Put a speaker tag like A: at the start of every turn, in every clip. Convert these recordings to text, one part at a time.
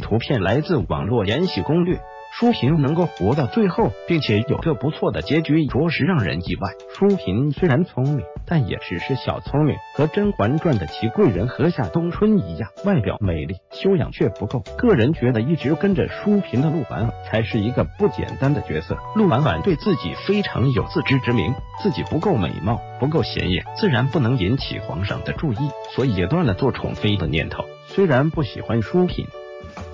A: 图片来自网络延禧攻略。舒平能够活到最后，并且有个不错的结局，着实让人意外。舒平虽然聪明，但也只是小聪明，和《甄嬛传》的齐贵人和夏冬春一样，外表美丽，修养却不够。个人觉得，一直跟着舒平的陆婉婉才是一个不简单的角色。陆婉婉对自己非常有自知之明，自己不够美貌，不够显眼，自然不能引起皇上的注意，所以也断了做宠妃的念头。虽然不喜欢舒平。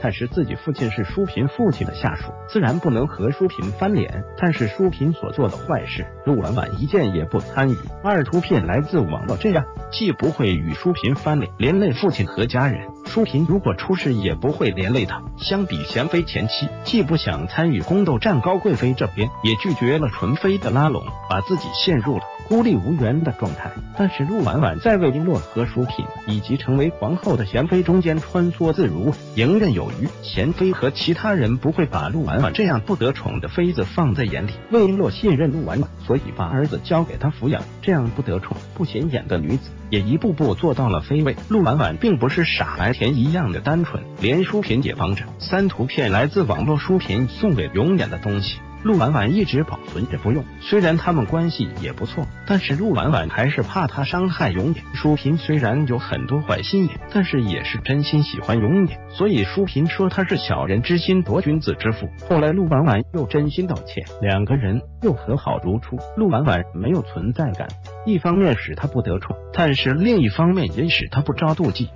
A: 但是自己父亲是淑嫔父亲的下属，自然不能和淑嫔翻脸。但是淑嫔所做的坏事，陆婉婉一件也不参与。二图片来自网络，这样既不会与淑嫔翻脸，连累父亲和家人。淑嫔如果出事，也不会连累他。相比贤妃前妻，既不想参与宫斗，站高贵妃这边，也拒绝了纯妃的拉拢，把自己陷入了。孤立无援的状态，但是陆婉婉在魏璎珞和淑嫔以及成为皇后的贤妃中间穿梭自如，迎刃有于。贤妃和其他人不会把陆婉婉这样不得宠的妃子放在眼里。魏璎珞信任陆婉婉，所以把儿子交给她抚养。这样不得宠、不显眼的女子，也一步步做到了妃位。陆婉婉并不是傻白甜一样的单纯，连淑嫔也帮着。三图片来自网络，书评送给永远的东西。陆婉婉一直保存着不用，虽然他们关系也不错，但是陆婉婉还是怕他伤害永琰。淑嫔虽然有很多坏心眼，但是也是真心喜欢永琰，所以淑嫔说他是小人之心夺君子之腹。后来陆婉婉又真心道歉，两个人又和好如初。陆婉婉没有存在感，一方面使他不得宠，但是另一方面也使他不招妒忌。